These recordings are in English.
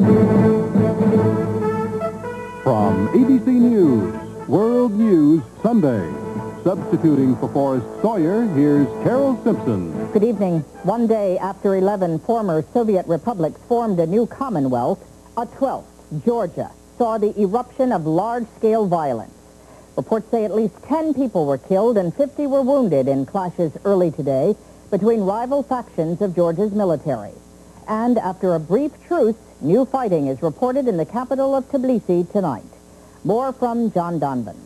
From ABC News, World News Sunday. Substituting for Forrest Sawyer, here's Carole Simpson. Good evening. One day after 11 former Soviet republics formed a new commonwealth, a 12th, Georgia, saw the eruption of large-scale violence. Reports say at least 10 people were killed and 50 were wounded in clashes early today between rival factions of Georgia's military. And after a brief truce, new fighting is reported in the capital of Tbilisi tonight. More from John Donvan.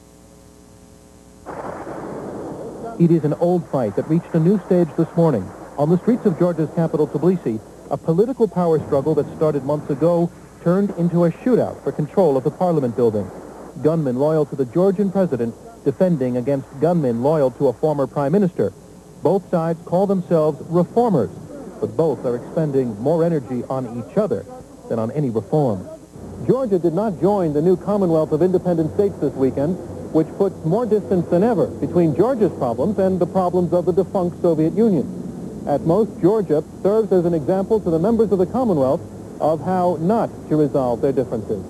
It is an old fight that reached a new stage this morning. On the streets of Georgia's capital, Tbilisi, a political power struggle that started months ago turned into a shootout for control of the parliament building. Gunmen loyal to the Georgian president defending against gunmen loyal to a former prime minister. Both sides call themselves reformers, but both are expending more energy on each other than on any reform. Georgia did not join the new Commonwealth of Independent States this weekend, which puts more distance than ever between Georgia's problems and the problems of the defunct Soviet Union. At most, Georgia serves as an example to the members of the Commonwealth of how not to resolve their differences.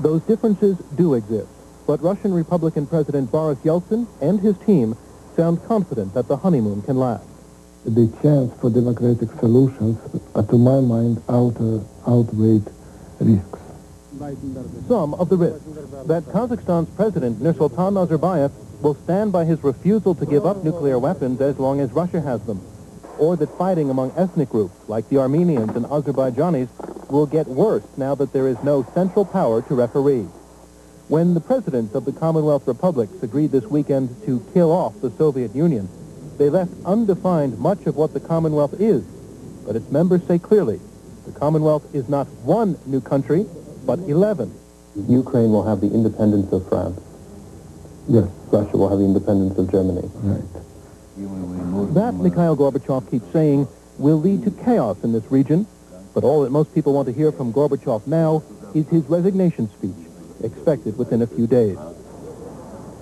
Those differences do exist, but Russian Republican President Boris Yeltsin and his team sound confident that the honeymoon can last. The chance for democratic solutions, uh, to my mind, out, uh, outweigh risks. Some of the risks that Kazakhstan's President Nursultan Nazarbayev will stand by his refusal to give up nuclear weapons as long as Russia has them, or that fighting among ethnic groups like the Armenians and Azerbaijanis will get worse now that there is no central power to referee. When the presidents of the Commonwealth republics agreed this weekend to kill off the Soviet Union, they left undefined much of what the Commonwealth is, but its members say clearly the Commonwealth is not one new country, but 11. Ukraine will have the independence of France. Yes. Russia will have the independence of Germany. Right. That, Mikhail Gorbachev keeps saying, will lead to chaos in this region, but all that most people want to hear from Gorbachev now is his resignation speech, expected within a few days.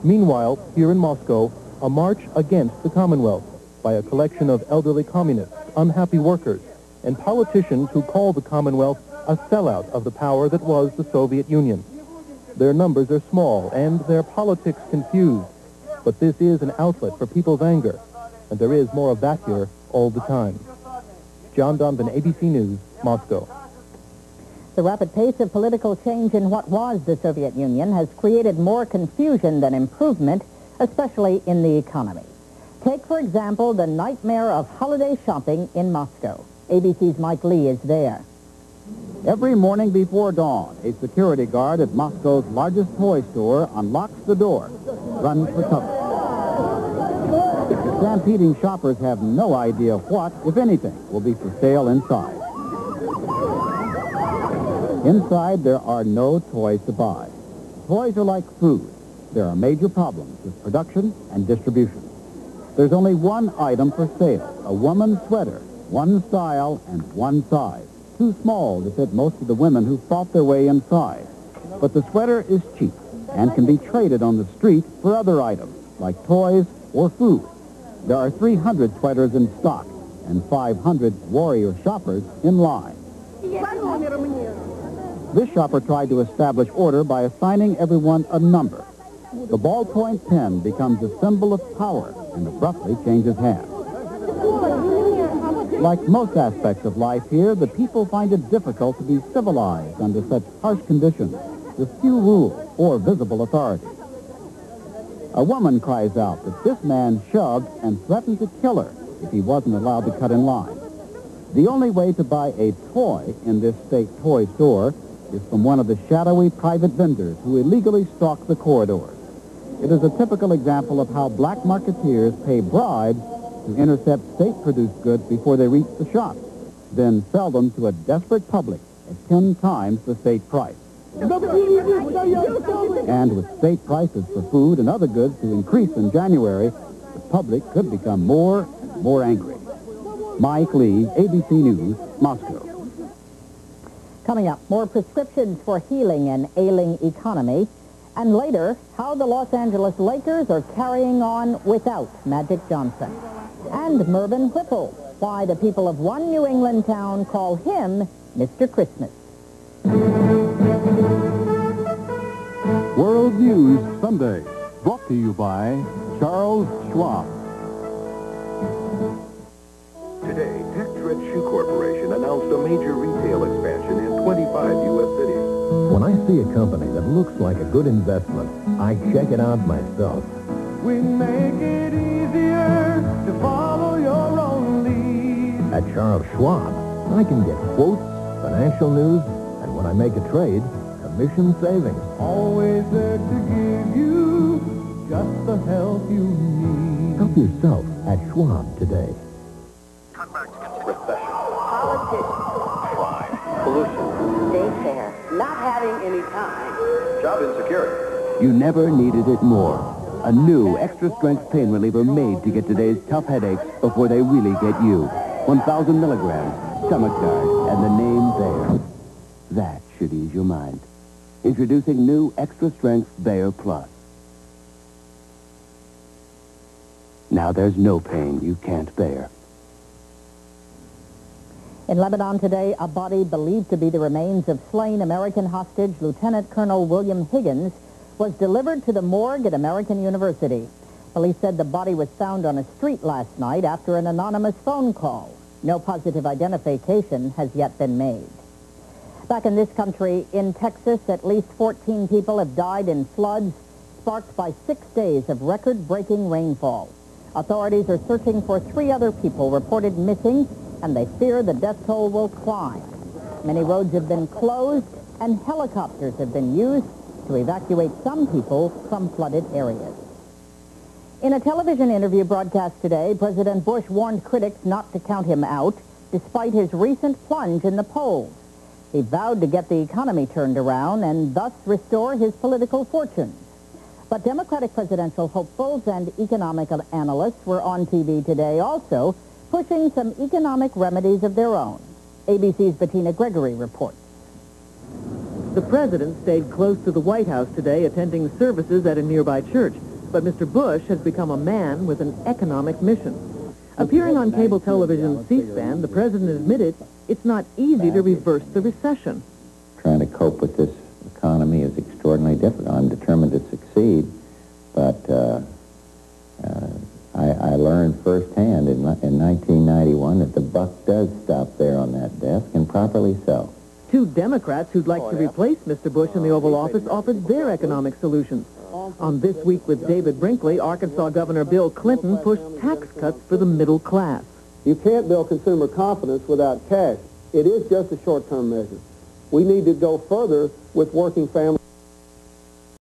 Meanwhile, here in Moscow, a march against the Commonwealth by a collection of elderly communists, unhappy workers, and politicians who call the Commonwealth a sellout of the power that was the Soviet Union. Their numbers are small and their politics confused, but this is an outlet for people's anger, and there is more of that here all the time. John Donvan, ABC News, Moscow. The rapid pace of political change in what was the Soviet Union has created more confusion than improvement, especially in the economy. Take, for example, the nightmare of holiday shopping in Moscow. ABC's Mike Lee is there. Every morning before dawn, a security guard at Moscow's largest toy store unlocks the door, runs for cover. Stampeding shoppers have no idea what, if anything, will be for sale inside. Inside, there are no toys to buy. Toys are like food. There are major problems with production and distribution. There's only one item for sale, a woman's sweater, one style and one size. Too small to fit most of the women who fought their way inside. But the sweater is cheap and can be traded on the street for other items, like toys or food. There are 300 sweaters in stock and 500 warrior shoppers in line. This shopper tried to establish order by assigning everyone a number. The ballpoint pen becomes a symbol of power and abruptly changes hands. Like most aspects of life here, the people find it difficult to be civilized under such harsh conditions with few rules or visible authority. A woman cries out that this man shoved and threatened to kill her if he wasn't allowed to cut in line. The only way to buy a toy in this state toy store is from one of the shadowy private vendors who illegally stalk the corridors. It is a typical example of how black marketeers pay bribes to intercept state-produced goods before they reach the shop, then sell them to a desperate public at 10 times the state price. And with state prices for food and other goods to increase in January, the public could become more and more angry. Mike Lee, ABC News, Moscow. Coming up, more prescriptions for healing an ailing economy. And later, how the Los Angeles Lakers are carrying on without Magic Johnson. And Mervyn Whipple, why the people of one New England town call him Mr. Christmas. World News Sunday, brought to you by Charles Schwab. Today, Tex-Red Shoe Corporation announced a major retail expansion When I see a company that looks like a good investment, I check it out myself. We make it easier to follow your own lead. At Charles Schwab, I can get quotes, financial news, and when I make a trade, commission savings. Always there to give you just the help you need. Help yourself at Schwab today. Daycare. Not any time. Job insecurity. You never needed it more. A new extra-strength pain reliever made to get today's tough headaches before they really get you. 1,000 milligrams, stomach guard, and the name there. That should ease your mind. Introducing new extra-strength Bayer Plus. Now there's no pain you can't bear. In Lebanon today, a body believed to be the remains of slain American hostage Lieutenant Colonel William Higgins was delivered to the morgue at American University. Police said the body was found on a street last night after an anonymous phone call. No positive identification has yet been made. Back in this country, in Texas, at least 14 people have died in floods sparked by six days of record-breaking rainfall. Authorities are searching for three other people reported missing, and they fear the death toll will climb. Many roads have been closed, and helicopters have been used to evacuate some people from flooded areas. In a television interview broadcast today, President Bush warned critics not to count him out, despite his recent plunge in the polls. He vowed to get the economy turned around and thus restore his political fortunes. But Democratic presidential hopefuls and economic analysts were on TV today also pushing some economic remedies of their own. ABC's Bettina Gregory reports. The president stayed close to the White House today attending services at a nearby church, but Mr. Bush has become a man with an economic mission. Appearing on cable television C-SPAN, the president admitted it's not easy to reverse the recession. Trying to cope with this economy is extraordinarily difficult. I'm determined to succeed, but uh, I, I, learned firsthand in, in 1991 that the buck does stop there on that desk, and properly so. Two Democrats who'd like to replace Mr. Bush in the Oval Office offered their economic solutions. On This Week with David Brinkley, Arkansas Governor Bill Clinton pushed tax cuts for the middle class. You can't build consumer confidence without cash. It is just a short-term measure. We need to go further with working families.